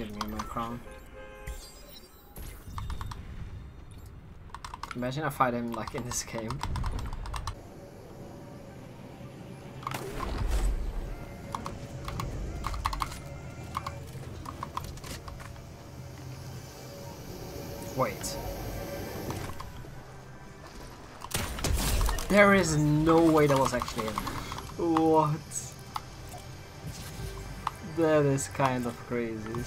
Give me my crown. Imagine I fight him like in this game. Wait. There is no way that was actually him. What? That is kind of crazy.